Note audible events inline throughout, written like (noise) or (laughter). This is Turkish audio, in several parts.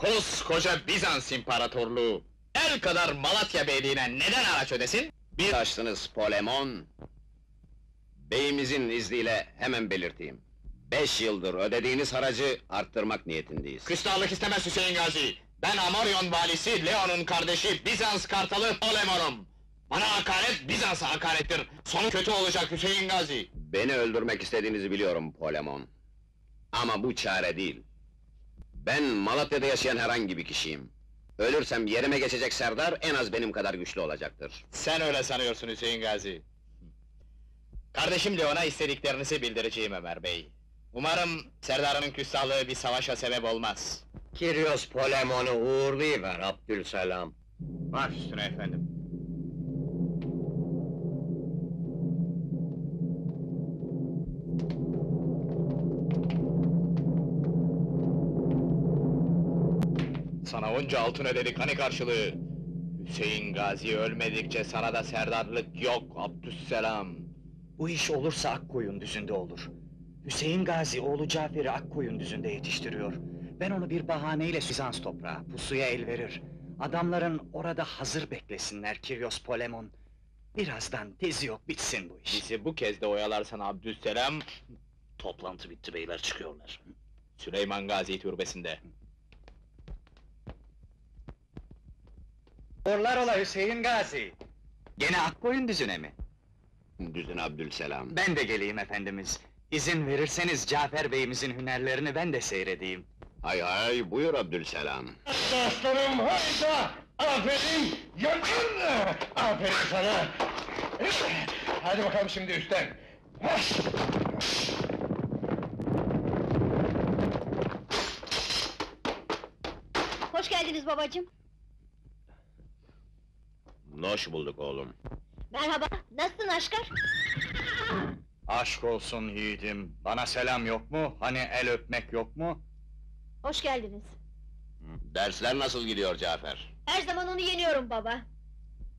Koskoca Bizans İmparatorluğu, el kadar Malatya Beyliğine neden araç ödesin? Bir açtınız Polemon. Beyimizin izniyle hemen belirteyim. Beş yıldır ödediğiniz haracı arttırmak niyetindeyiz. Küstahlık istemez Hüseyin Gazi. Ben Amoryon valisi, Leon'un kardeşi, Bizans kartalı Polemon'um. Bana hakaret, Bizans'a hakarettir. Sonu kötü olacak Hüseyin Gazi. Beni öldürmek istediğinizi biliyorum Polemon. Ama bu çare değil. Ben Malatya'da yaşayan herhangi bir kişiyim. Ölürsem yerime geçecek Serdar en az benim kadar güçlü olacaktır. Sen öyle sanıyorsun Hüseyin Gazi. Kardeşim Leon'a istediklerinizi bildireceğim Ömer Bey. Umarım Serdar'ın küstahlığı bir savaşa sebep olmaz. Kirios Polemon'u uğurlayıver Abdülselam. Baş üstüne efendim. Onca altın ödedik hani karşılığı? Hüseyin Gazi ölmedikçe sana da serdarlık yok Abdüsselam. Bu iş olursa Akkoyun düzünde olur. Hüseyin Gazi oğlu Cafer'i Akkoyun düzünde yetiştiriyor. Ben onu bir bahaneyle Bizans toprağı, pusuya el verir. Adamların orada hazır beklesinler Kiryos Polemon. Birazdan tezi yok bitsin bu iş. Bizi bu kez de oyalarsan Abdüsselam, Toplantı bitti beyler çıkıyorlar. Süleyman Gazi türbesinde. Orlar ola Hüseyin Gazi. Gene Akkoyun düzüne mi? Düzün Abdülselam. Ben de geleyim efendimiz. İzin verirseniz Cafer Bey'imizin hünerlerini ben de seyredeyim. Hay hay buyur Abdülselam. Dostlarım hayda! Aferin! Yakın! Aferin sana! Hadi bakalım şimdi üstten! Hoş geldiniz babacığım. Noş bulduk oğlum. Merhaba, nasılsın Aşkar? Aşk olsun yiğidim. Bana selam yok mu? Hani el öpmek yok mu? Hoş geldiniz. Dersler nasıl gidiyor Cafer? Her zaman onu yeniyorum baba.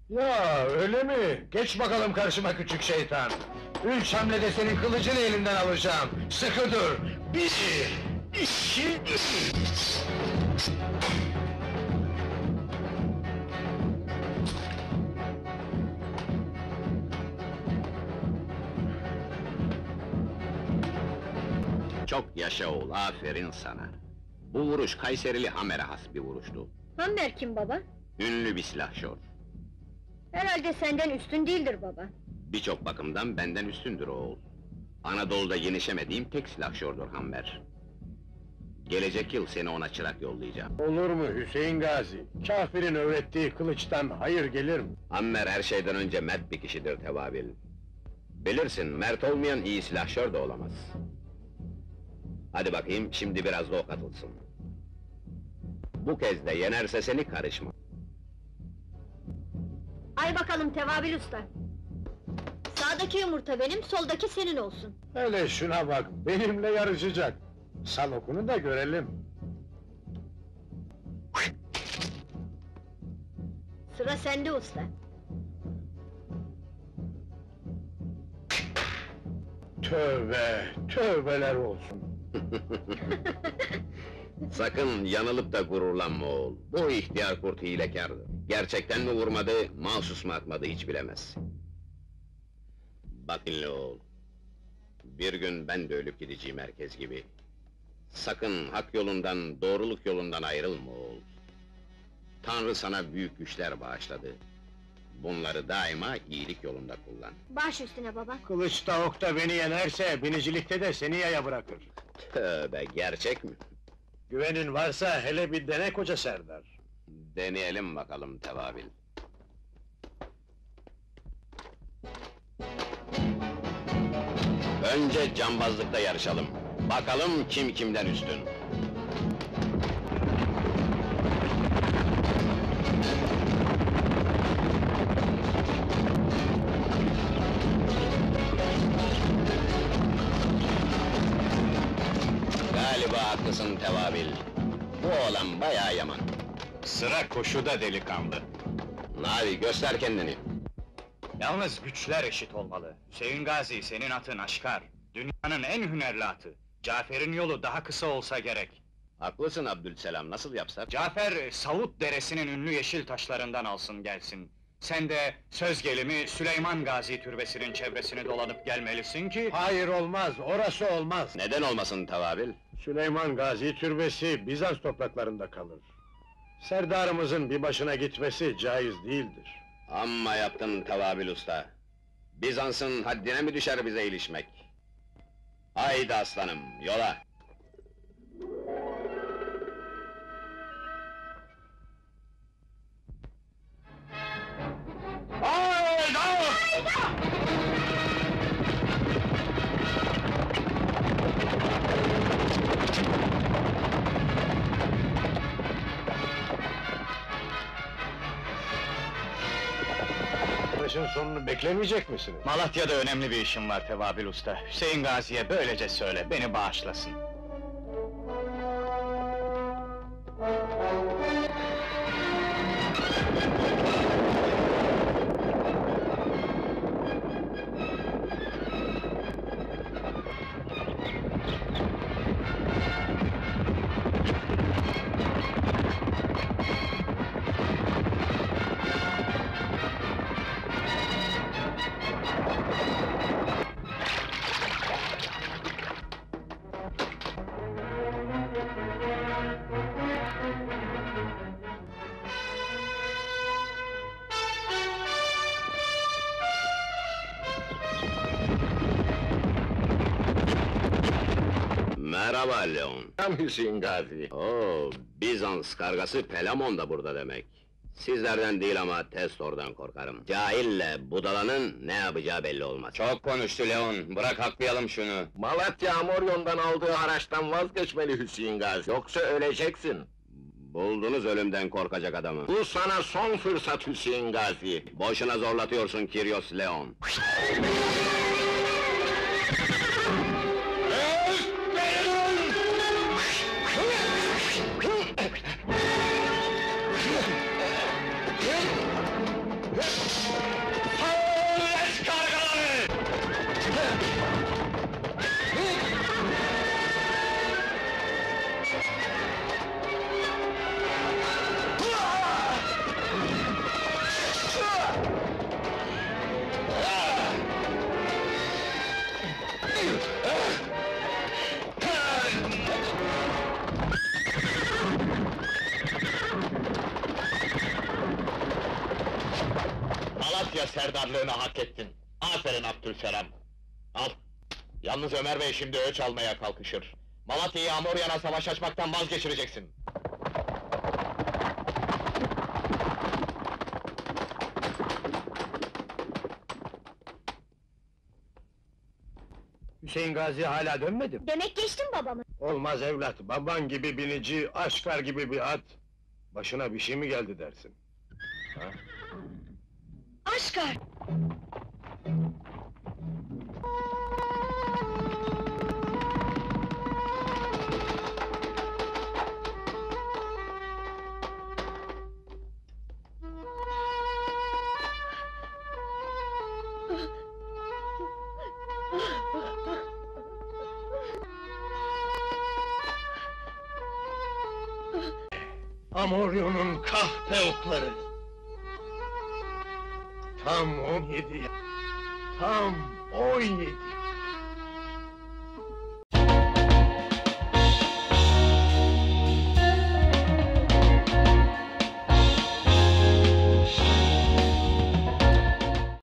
Ya öyle mi? Geç bakalım karşıma küçük şeytan! Üç hamlede senin kılıcını elinden alacağım! Sıkı dur! Bir, iki, üç! Çok yaşa oğul, aferin sana. Bu vuruş Kayserili Hamer'e has bir vuruştu. Hammer kim baba? Ünlü bir silahşor. Herhalde senden üstün değildir baba. Birçok bakımdan benden üstündür oğul. Anadolu'da yenişemediğim tek silahşordur Hammer. Gelecek yıl seni ona çırak yollayacağım. Olur mu Hüseyin Gazi? Kafir'in öğrettiği kılıçtan hayır gelir mi? Hammer her şeyden önce mert bir kişidir Tevabil. Bilirsin, mert olmayan iyi silahşor da olamaz. Hadi bakayım, şimdi biraz da o katılsın. Bu kez de yenerse seni karışma. Ay bakalım Tevabil Usta. Sağdaki yumurta benim, soldaki senin olsun. Hele şuna bak, benimle yarışacak. Sal okunu da görelim. Sıra sende usta. Tövbe, tövbeler olsun. (laughs) Sakın yanılıp da gururlanma oğul. Bu ihtiyar kurt hilekardır. Gerçekten mi vurmadı, mahsus mu atmadı hiç bilemez. Bak dinle oğul. Bir gün ben de ölüp gideceğim herkes gibi. Sakın hak yolundan, doğruluk yolundan ayrılma oğul. Tanrı sana büyük güçler bağışladı. Bunları daima iyilik yolunda kullan. Baş üstüne baba. Kılıçta okta beni yenerse, binicilikte de seni yaya bırakır. Tövbe, gerçek mi? Güvenin varsa hele bir dene koca Serdar. Deneyelim bakalım Tevabil. Önce cambazlıkta yarışalım. Bakalım kim kimden üstün. Haklısın Tevabil. Bu oğlan bayağı yaman. Sıra koşuda delikanlı. Navi göster kendini. Yalnız güçler eşit olmalı. Hüseyin Gazi senin atın aşkar. Dünyanın en hünerli atı. Cafer'in yolu daha kısa olsa gerek. Haklısın Abdülselam, nasıl yapsak? Cafer, Savut Deresi'nin ünlü yeşil taşlarından alsın gelsin. Sen de söz gelimi Süleyman Gazi Türbesi'nin çevresini dolanıp gelmelisin ki... Hayır olmaz, orası olmaz. Neden olmasın Tavabil? Süleyman Gazi Türbesi Bizans topraklarında kalır. Serdarımızın bir başına gitmesi caiz değildir. Amma yaptın Tavabil usta. Bizans'ın haddine mi düşer bize ilişmek? Haydi aslanım, yola! Savaşın sonunu beklemeyecek misiniz? Malatya'da önemli bir işim var Tevabil Usta. Hüseyin Gazi'ye böylece söyle, beni bağışlasın. Merhaba Leon. Tam Hüseyin Gazi. Oo, Bizans kargası Pelamon da burada demek. Sizlerden değil ama Testor'dan korkarım. Cahille budalanın ne yapacağı belli olmaz. Çok konuştu Leon, bırak haklayalım şunu. Malatya Amoryon'dan aldığı haraçtan vazgeçmeli Hüseyin Gazi. Yoksa öleceksin. Buldunuz ölümden korkacak adamı. Bu sana son fırsat Hüseyin Gazi. Boşuna zorlatıyorsun Kiryos Leon. Malatya serdarlığını hak ettin. Aferin Abdülselam. Al. Yalnız Ömer Bey şimdi öç almaya kalkışır. Malatya'yı Amoryan'a savaş açmaktan vazgeçireceksin. Hüseyin Gazi hala dönmedi mi? Demek geçtin babamı. Olmaz evlat, baban gibi binici, aşkar gibi bir at. Başına bir şey mi geldi dersin? Aşkar! Amoryon'un kahpe okları! Tam on yedi, tam on yedi!